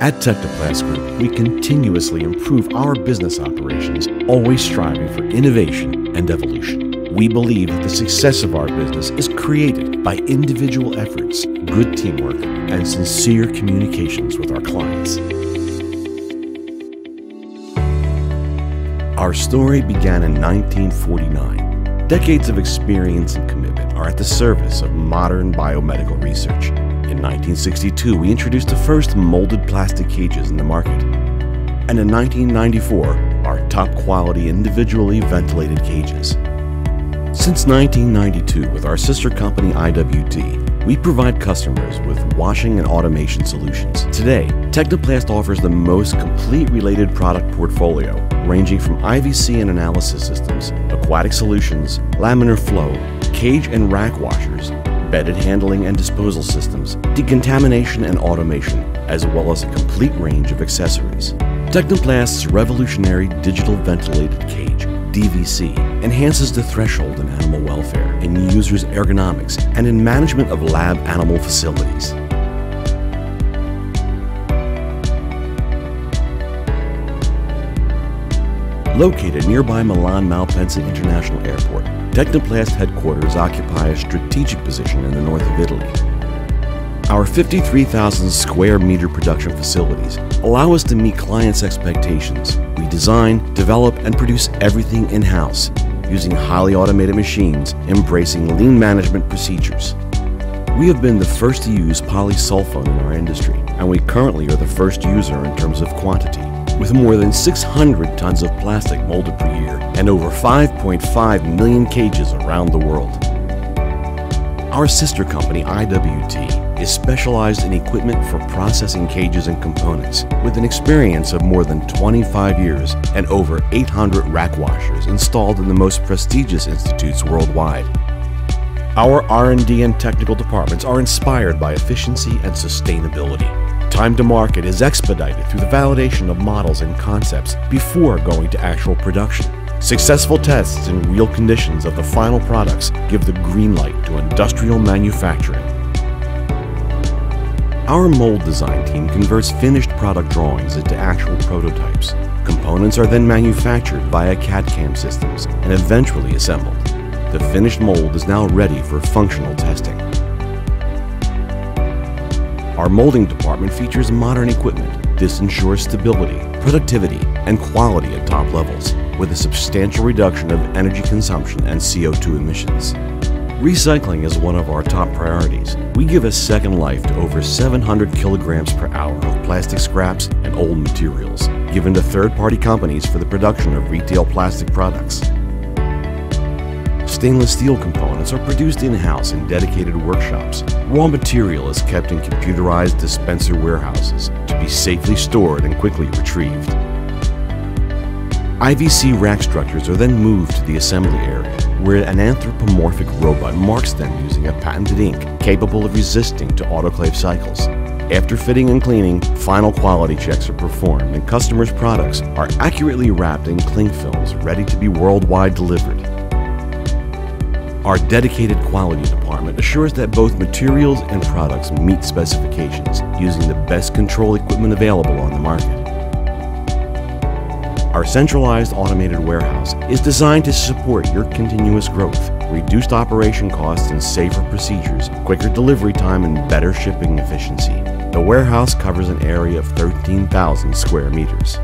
At Tecniplast Group, we continuously improve our business operations, always striving for innovation and evolution. We believe that the success of our business is created by individual efforts, good teamwork, and sincere communications with our clients. Our story began in 1949. Decades of experience and commitment are at the service of modern biomedical research. In 1962, we introduced the first molded plastic cages in the market. And in 1994, our top quality individually ventilated cages. Since 1992, with our sister company IWT, we provide customers with washing and automation solutions. Today, Tecniplast offers the most complete related product portfolio, ranging from IVC and analysis systems, aquatic solutions, laminar flow, cage and rack washers, bedding handling and disposal systems, decontamination and automation, as well as a complete range of accessories. Tecniplast's revolutionary digital ventilated cage, DVC, enhances the threshold in animal welfare, in users' ergonomics, and in management of lab animal facilities. Located nearby Milan Malpensa International Airport, Tecniplast headquarters occupy a strategic position in the north of Italy. Our 53,000 square meter production facilities allow us to meet clients' expectations. We design, develop, and produce everything in house using highly automated machines, embracing lean management procedures. We have been the first to use polysulfone in our industry, and we currently are the first user in terms of quantity with more than 600 tons of plastic molded per year and over 5.5 million cages around the world. Our sister company, IWT, is specialized in equipment for processing cages and components with an experience of more than 25 years and over 800 rack washers installed in the most prestigious institutes worldwide. Our R&D and technical departments are inspired by efficiency and sustainability. Time to market is expedited through the validation of models and concepts before going to actual production. Successful tests in real conditions of the final products give the green light to industrial manufacturing. Our mold design team converts finished product drawings into actual prototypes. Components are then manufactured via CAD-CAM systems and eventually assembled. The finished mold is now ready for functional testing. Our molding department features modern equipment. This ensures stability, productivity, and quality at top levels, with a substantial reduction of energy consumption and CO2 emissions. Recycling is one of our top priorities. We give a second life to over 700 kilograms per hour of plastic scraps and old materials, given to third-party companies for the production of retail plastic products. Stainless steel components are produced in-house in dedicated workshops. Raw material is kept in computerized dispenser warehouses to be safely stored and quickly retrieved. IVC rack structures are then moved to the assembly area, where an anthropomorphic robot marks them using a patented ink capable of resisting to autoclave cycles. After fitting and cleaning, final quality checks are performed and customers' products are accurately wrapped in cling films ready to be worldwide delivered. Our dedicated quality department assures that both materials and products meet specifications using the best control equipment available on the market. Our centralized automated warehouse is designed to support your continuous growth, reduced operation costs and safer procedures, quicker delivery time and better shipping efficiency. The warehouse covers an area of 13,000 square meters.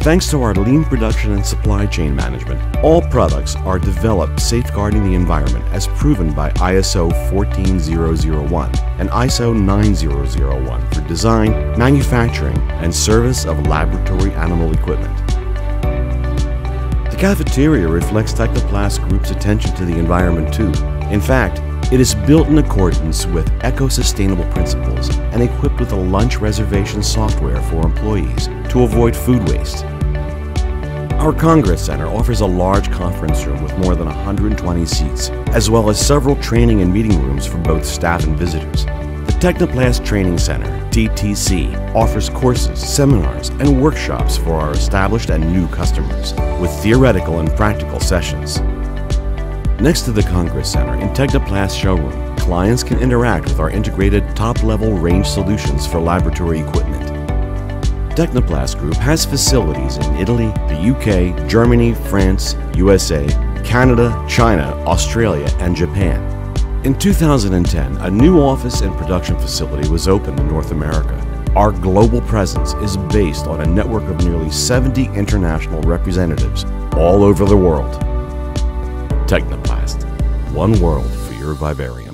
Thanks to our lean production and supply chain management, all products are developed safeguarding the environment as proven by ISO 14001 and ISO 9001 for design, manufacturing, and service of laboratory animal equipment. The cafeteria reflects Tecniplast Group's attention to the environment too. In fact, it is built in accordance with eco-sustainable principles and equipped with a lunch reservation software for employees to avoid food waste. Our Congress Center offers a large conference room with more than 120 seats, as well as several training and meeting rooms for both staff and visitors. The Tecniplast Training Center, TTC, offers courses, seminars, and workshops for our established and new customers, with theoretical and practical sessions. Next to the Congress Center in Tecniplast showroom, clients can interact with our integrated top-level range solutions for laboratory equipment. Tecniplast Group has facilities in Italy, the UK, Germany, France, USA, Canada, China, Australia, and Japan. In 2010, a new office and production facility was opened in North America. Our global presence is based on a network of nearly 70 international representatives all over the world. Tecniplast, one world for your vivarium.